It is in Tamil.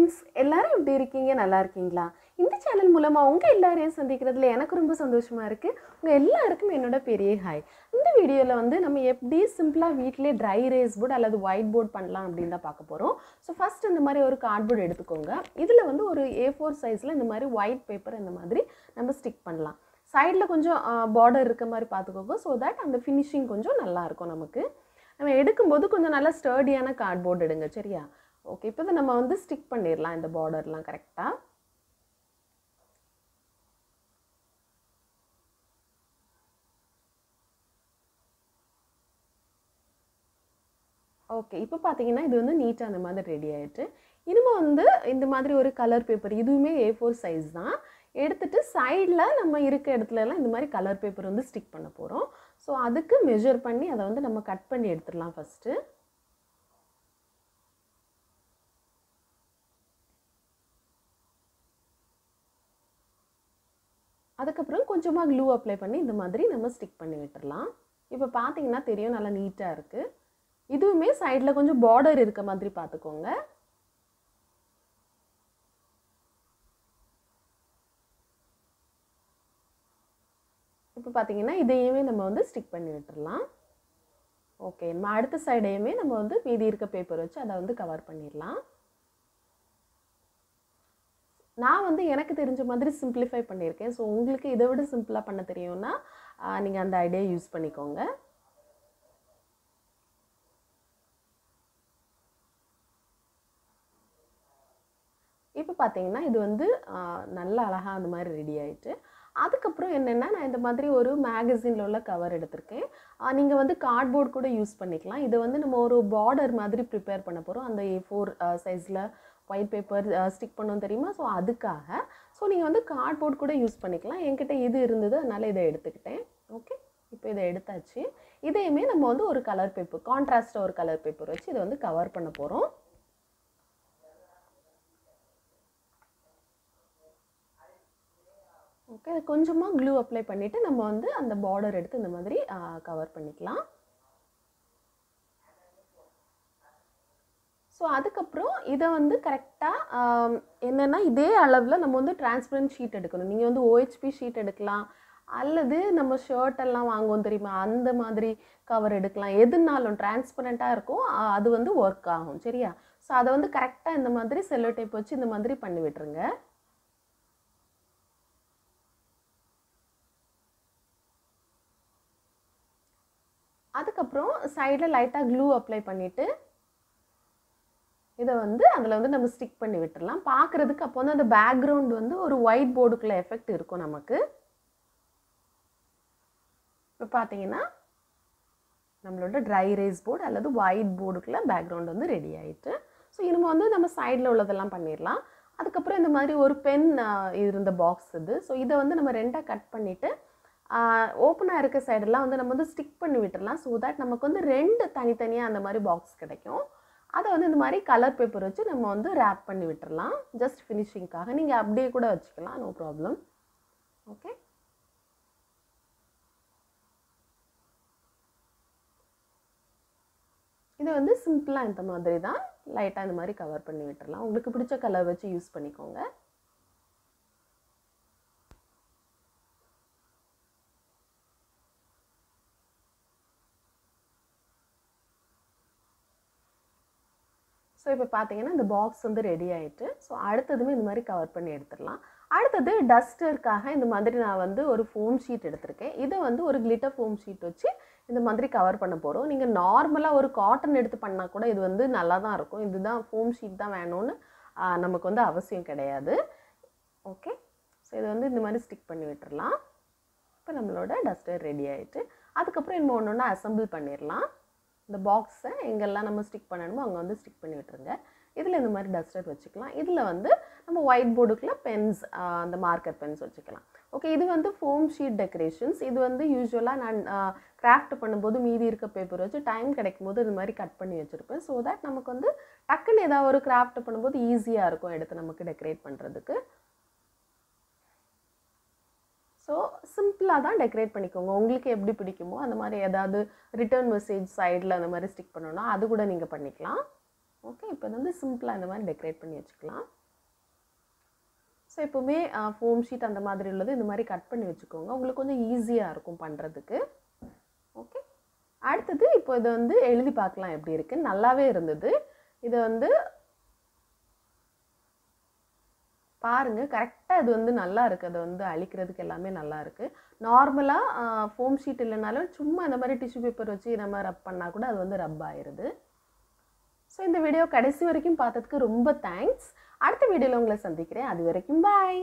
ஃப்ரெண்ட்ஸ் எல்லாரும் எப்படி இருக்கீங்க? நல்லா இருக்கீங்களா? இந்த சேனல் மூலமாக உங்கள் எல்லாரையும் சந்திக்கிறதுல எனக்கு ரொம்ப சந்தோஷமாக இருக்குது உங்கள் எல்லாருக்கும் என்னோட பெரிய ஹாய் இந்த வீடியோவில் வந்து நம்ம எப்படி சிம்பிளாக வீட்டிலே ட்ரை ரேஸ் போர்டு அல்லது ஒயிட் போர்ட் பண்ணலாம் அப்படின்னு தான் பார்க்க போகிறோம் ஸோ ஃபஸ்ட் இந்த மாதிரி ஒரு கார்ட்போர்டு எடுத்துக்கோங்க. இதில் வந்து ஒரு ஏ ஃபோர் சைஸில் இந்த மாதிரி ஒயிட் பேப்பர் இந்த மாதிரி நம்ம ஸ்டிக் பண்ணலாம். சைடில் கொஞ்சம் பார்டர் இருக்க மாதிரி பார்த்துக்கோங்க. ஸோ தட் அந்த ஃபினிஷிங் கொஞ்சம் நல்லாயிருக்கும் நமக்கு. நம்ம எடுக்கும்போது கொஞ்சம் நல்லா ஸ்டர்டியான கார்ட்போர்டு எடுங்க சரியா? ஓகே இப்போ இதை நம்ம வந்து ஸ்டிக் பண்ணிடலாம் இந்த பார்டர்லாம் கரெக்டாக ஓகே இப்போ பார்த்தீங்கன்னா இது வந்து நீட்டாக அந்த மாதிரி ரெடி ஆகிட்டு இனிமேல் வந்து இந்த மாதிரி ஒரு கலர் பேப்பர் இதுவுமே ஏ ஃபோர் சைஸ் தான். எடுத்துட்டு சைடில் நம்ம இருக்க இடத்துலலாம் இந்த மாதிரி கலர் பேப்பர் வந்து ஸ்டிக் பண்ண போகிறோம் ஸோ அதுக்கு மெஷர் பண்ணி அதை வந்து நம்ம கட் பண்ணி எடுத்துடலாம் ஃபஸ்ட்டு அதுக்கப்புறம் கொஞ்சமாக க்ளூ அப்ளை பண்ணி இந்த மாதிரி நம்ம ஸ்டிக் பண்ணி விட்டுடலாம் இப்போ பார்த்தீங்கன்னா தெரியும் நல்லா நீட்டாக இருக்குது இதுவுமே சைடில் கொஞ்சம் பார்டர் இருக்க மாதிரி பார்த்துக்கோங்க இப்போ பார்த்தீங்கன்னா இதையுமே நம்ம வந்து ஸ்டிக் பண்ணி விட்டுறலாம். ஓகே நம்ம அடுத்த சைடையுமே நம்ம வந்து மீதி இருக்க பேப்பர் வச்சு அதை வந்து கவர் பண்ணிடலாம். நான் வந்து எனக்கு தெரிஞ்ச மாதிரி சிம்பிளிஃபை பண்ணியிருக்கேன். ஸோ உங்களுக்கு இதை விட சிம்பிளாக பண்ண தெரியும்னா நீங்கள் அந்த ஐடியா யூஸ் பண்ணிக்கோங்க. இப்போ பார்த்தீங்கன்னா இது வந்து நல்ல அழகாக அந்த மாதிரி ரெடி ஆயிட்டு அதுக்கப்புறம் என்னென்னா நான் இந்த மாதிரி ஒரு மேகசினில் உள்ள கவர் எடுத்திருக்கேன். நீங்கள் வந்து கார்ட்போர்ட் கூட யூஸ் பண்ணிக்கலாம். இதை வந்து நம்ம ஒரு பார்டர் மாதிரி ப்ரிப்பேர் பண்ண போகிறோம் அந்த ஏ ஃபோர் சைஸில் ஒயிட் பேப்பர் ஸ்டிக் பண்ணோம் தெரியுமா? ஸோ அதுக்காக ஸோ நீங்கள் வந்து கார்ட்போர்ட் கூட யூஸ் பண்ணிக்கலாம். என்கிட்ட இது இருந்தது அதனால் இதை எடுத்துக்கிட்டேன். ஓகே இப்போ இதை எடுத்தாச்சு. இதையுமே நம்ம வந்து ஒரு கலர் பேப்பர் கான்ட்ராஸ்ட்டாக ஒரு கலர் பேப்பர் வச்சு இதை வந்து கவர் பண்ண போகிறோம் ஓகே கொஞ்சமாக க்ளூ அப்ளை பண்ணிவிட்டு நம்ம வந்து அந்த பார்டர் எடுத்து இந்த மாதிரி uh, கவர் பண்ணிக்கலாம். ஸோ அதுக்கப்புறம் இதை வந்து கரெக்டாக என்னென்னா இதே அளவில் நம்ம வந்து டிரான்ஸ்பரண்ட் ஷீட் எடுக்கணும். நீங்கள் வந்து ஓஹெச்பி ஷீட் எடுக்கலாம். அல்லது நம்ம ஷர்ட் எல்லாம் வாங்குவோம் தெரியுமா? அந்த மாதிரி கவர் எடுக்கலாம். எதுனாலும் டிரான்ஸ்பரண்ட்டாக இருக்கும். அது வந்து ஒர்க் ஆகும். சரியா? ஸோ அதை வந்து கரெக்டாக இந்த மாதிரி செல்லோ டைப் வச்சு இந்த மாதிரி பண்ணி விட்டுருங்க. அதுக்கப்புறம் சைடில் லைட்டாக க்ளூ அப்ளை பண்ணிவிட்டு இதை வந்து அதில் வந்து நம்ம ஸ்டிக் பண்ணி விட்டுடலாம் பார்க்குறதுக்கு அப்போ வந்து அந்த பேக்ரவுண்ட் வந்து ஒரு ஒயிட் போர்டுக்குள்ளே எஃபெக்ட் இருக்கும் நமக்கு. இப்போ பார்த்தீங்கன்னா நம்மளோட ட்ரை ரேஸ் போர்டு அல்லது ஒயிட் போர்டுக்குள்ளே பேக்ரவுண்ட் வந்து ரெடி ஆகிட்டு ஸோ இனிமே வந்து நம்ம சைடில் உள்ளதெல்லாம் பண்ணிடலாம் அதுக்கப்புறம் இந்த மாதிரி ஒரு பென் இருந்த பாக்ஸ் இது. ஸோ இதை வந்து நம்ம ரெண்டாக கட் பண்ணிவிட்டு ஓப்பனாக இருக்க சைடெல்லாம் வந்து நம்ம வந்து ஸ்டிக் பண்ணி விட்டுடலாம் ஸோ தட் நமக்கு வந்து ரெண்டு தனித்தனியாக அந்த மாதிரி பாக்ஸ் கிடைக்கும். அதை வந்து இந்த மாதிரி கலர் பேப்பர் வச்சு நம்ம வந்து ரேப் பண்ணி விட்டுறலாம். ஜஸ்ட் ஃபினிஷிங்க்காக நீங்கள் அப்படியே கூட வச்சுக்கலாம். நோ ப்ராப்ளம் ஓகே இது வந்து சிம்பிளாக இந்த மாதிரி தான் லைட்டாக இந்த மாதிரி கவர் பண்ணி விட்டுறலாம். உங்களுக்கு பிடிச்ச கலர் வச்சு யூஸ் பண்ணிக்கோங்க. ஸோ இப்போ பார்த்தீங்கன்னா இந்த பாக்ஸ் வந்து ரெடி ஆகிட்டு ஸோ அடுத்ததுமே இந்த மாதிரி கவர் பண்ணி எடுத்துடலாம். அடுத்தது டஸ்டருக்காக இந்த மாதிரி நான் வந்து ஒரு ஃபோம் ஷீட் எடுத்திருக்கேன். இதை வந்து ஒரு கிளிட்டர் ஃபோம் ஷீட் வச்சு இந்த மாதிரி கவர் பண்ண போகிறோம் நீங்கள் நார்மலாக ஒரு காட்டன் எடுத்து பண்ணால் கூட இது வந்து நல்லா தான் இருக்கும். இதுதான் ஃபோம் ஷீட் தான் வேணும்னு நமக்கு வந்து அவசியம் கிடையாது. ஓகே ஸோ இதை வந்து இந்த மாதிரி ஸ்டிக் பண்ணி விட்டுறலாம். இப்போ நம்மளோட டஸ்டர் ரெடி ஆகிட்டு அதுக்கப்புறம் இன்னும் ஒன்று ஒன்று அசம்பிள் பண்ணிடலாம். இந்த பாக்ஸை எங்கெல்லாம் நம்ம ஸ்டிக் பண்ணணுமோ அங்கே வந்து ஸ்டிக் பண்ணி விட்டுருங்க. இதில் இந்த மாதிரி டஸ்டர் வச்சுக்கலாம். இதில் வந்து நம்ம ஒயிட் போர்டுக்குள்ளே பென்ஸ் அந்த மார்க்கர் பென்ஸ் வச்சுக்கலாம். ஓகே இது வந்து ஃபோம் ஷீட் டெக்கரேஷன்ஸ் இது வந்து யூஸ்வலாக நான் கிராஃப்ட் பண்ணும்போது மீதி இருக்க பேப்பர் வச்சு டைம் கிடைக்கும் போது இது மாதிரி கட் பண்ணி வச்சுருப்பேன். ஸோ தட் நமக்கு வந்து டக்குன்னு ஏதாவது ஒரு கிராஃப்ட் பண்ணும்போது ஈஸியாக இருக்கும் எடுத்து நமக்கு டெக்கரேட் பண்ணுறதுக்கு ஸோ சிம்பிளாக தான் டெக்கரேட் பண்ணிக்கோங்க. உங்களுக்கு எப்படி பிடிக்குமோ அந்த மாதிரி ஏதாவது ரிட்டர்ன் மெசேஜ் சைடில் அந்த மாதிரி ஸ்டிக் பண்ணணும்னா அது கூட நீங்கள் பண்ணிக்கலாம். ஓகே இப்போ வந்து சிம்பிளாக இந்த மாதிரி டெக்கரேட் பண்ணி வச்சுக்கலாம். ஸோ எப்போவுமே ஃபோம் ஷீட் அந்த மாதிரி உள்ளது இந்த மாதிரி கட் பண்ணி வச்சுக்கோங்க. உங்களுக்கு கொஞ்சம் ஈஸியாக இருக்கும் பண்ணுறதுக்கு ஓகே அடுத்தது இப்போ இதை வந்து எழுதி பார்க்கலாம் எப்படி இருக்குன்னு. நல்லாவே இருந்தது. இதை வந்து பாருங்க கரெக்டாக இது வந்து நல்லா இருக்குது அதை வந்து அழிக்கிறதுக்கு எல்லாமே நல்லா இருக்குது நார்மலாக ஃபோம் ஷீட் இல்லைனாலும் சும்மா இந்த மாதிரி டிஷ்யூ பேப்பர் வச்சு நம்ம ரப் பண்ணால் கூட அது வந்து ரப் ஆயிடுது ஸோ இந்த வீடியோ கடைசி வரைக்கும் பார்த்ததுக்கு ரொம்ப தேங்க்ஸ் அடுத்த வீடியோவில் உங்களை சந்திக்கிறேன். அது வரைக்கும் பாய்